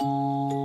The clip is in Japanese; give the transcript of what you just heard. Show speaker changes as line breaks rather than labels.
うん。